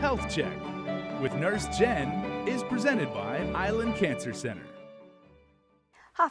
Health Check with Nurse Jenn is presented by Island Cancer Center.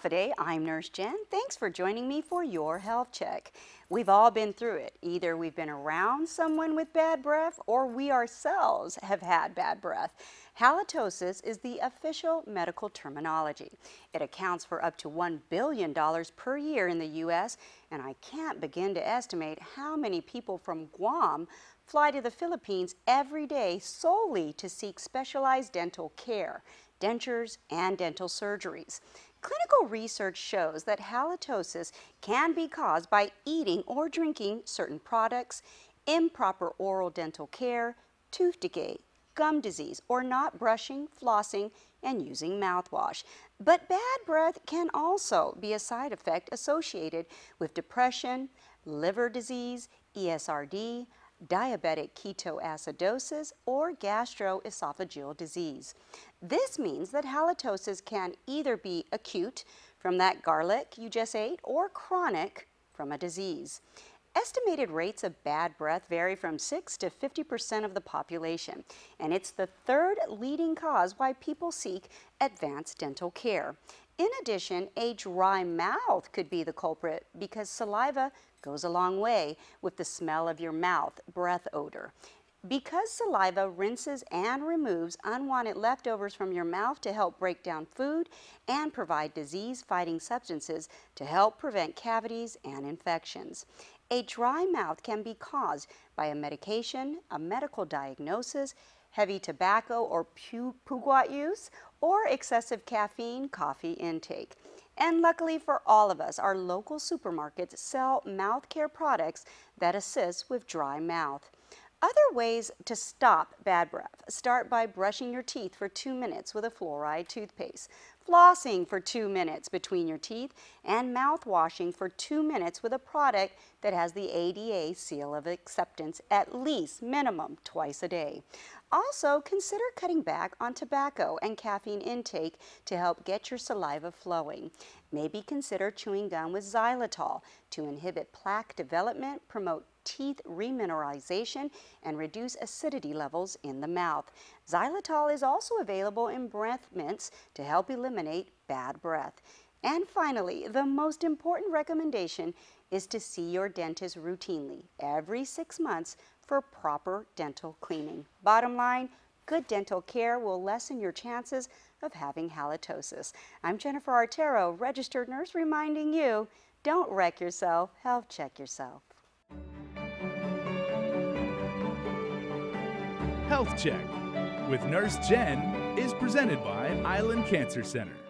Day, I'm Nurse Jenn. Thanks for joining me for your health check. We've all been through it. Either we've been around someone with bad breath or we ourselves have had bad breath. Halitosis is the official medical terminology. It accounts for up to $1 billion per year in the U.S., and I can't begin to estimate how many people from Guam fly to the Philippines every day solely to seek specialized dental care, dentures, and dental surgeries. Clinical research shows that halitosis can be caused by eating or drinking certain products, improper oral dental care, tooth decay, gum disease, or not brushing, flossing, and using mouthwash. But bad breath can also be a side effect associated with depression, liver disease, ESRD, diabetic ketoacidosis, or gastroesophageal disease. This means that halitosis can either be acute from that garlic you just ate or chronic from a disease. Estimated rates of bad breath vary from 6 to 50% of the population, and it's the third leading cause why people seek advanced dental care. In addition, a dry mouth could be the culprit because saliva goes a long way with the smell of your mouth, breath odor. Because saliva rinses and removes unwanted leftovers from your mouth to help break down food and provide disease-fighting substances to help prevent cavities and infections. A dry mouth can be caused by a medication, a medical diagnosis, heavy tobacco or pugua use, or excessive caffeine coffee intake. And luckily for all of us, our local supermarkets sell mouth care products that assist with dry mouth. Other ways to stop bad breath. Start by brushing your teeth for two minutes with a fluoride toothpaste, flossing for two minutes between your teeth, and mouthwashing for two minutes with a product that has the ADA seal of acceptance at least minimum twice a day. Also, consider cutting back on tobacco and caffeine intake to help get your saliva flowing. Maybe consider chewing gum with xylitol to inhibit plaque development, promote teeth remineralization, and reduce acidity levels in the mouth. Xylitol is also available in breath mints to help eliminate bad breath. And finally, the most important recommendation is to see your dentist routinely every six months for proper dental cleaning. Bottom line, good dental care will lessen your chances of having halitosis. I'm Jennifer Artero, registered nurse, reminding you, don't wreck yourself, health check yourself. Health Check with Nurse Jenn is presented by Island Cancer Center.